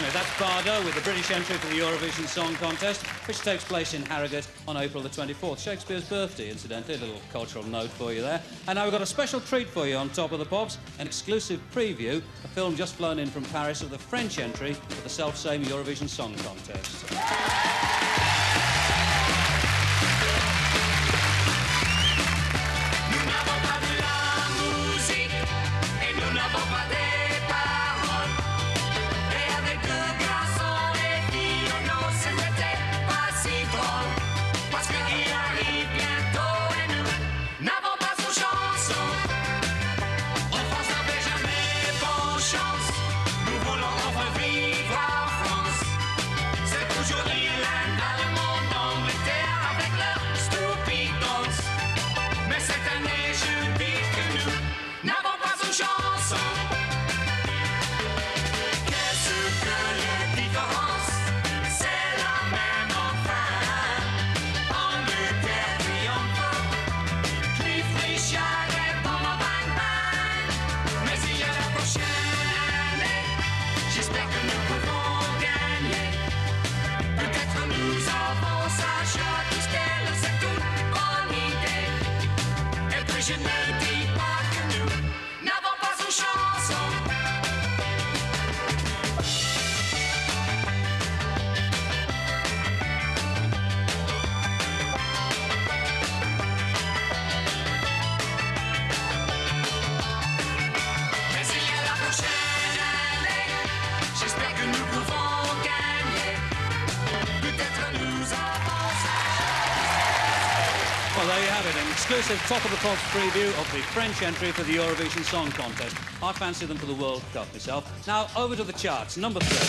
not it? That's Bardo with the British entry for the Eurovision Song Contest, which takes place in Harrogate on April the 24th. Shakespeare's birthday, incidentally, a little cultural note for you there. And now we've got a special treat for you on Top of the Pops, an exclusive preview, a film just flown in from Paris of the French entry for the self-same Eurovision Song Contest. Qu'est-ce que la différence? C'est la même en faim. En me détruisant pas, plus friche à Mais si à la prochaine année, j'espère que nous pouvons gagner. Peut-être nous avons sa chance, qu'elle est toute bonne idée. Et je Well, there you have it, an exclusive top-of-the-pop preview of the French entry for the Eurovision Song Contest. I fancy them for the World Cup myself. Now, over to the charts, number three.